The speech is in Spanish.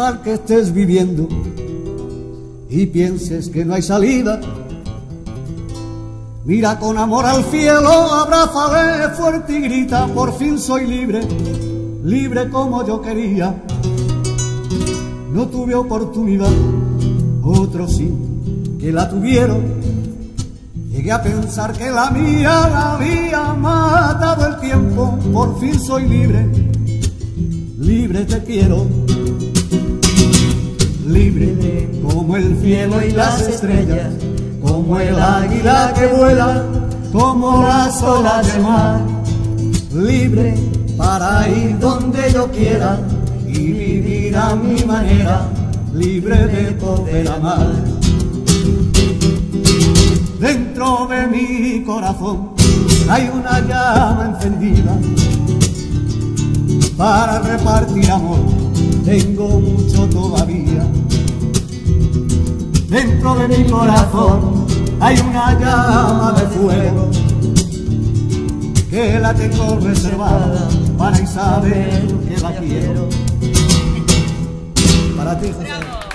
que estés viviendo y pienses que no hay salida, mira con amor al cielo, abrázale fuerte y grita, por fin soy libre, libre como yo quería. No tuve oportunidad, otros sí, que la tuvieron. Llegué a pensar que la mía la había matado el tiempo, por fin soy libre, libre te quiero libre como el cielo y las estrellas, como el águila que vuela, como las olas del mar, libre para ir donde yo quiera y vivir a mi manera, libre de poder amar. Dentro de mi corazón hay una llama encendida para repartir amor, tengo mucho todavía Dentro de mi corazón hay una llama de fuego que la tengo reservada para Isabel que la quiero. Para ti, José.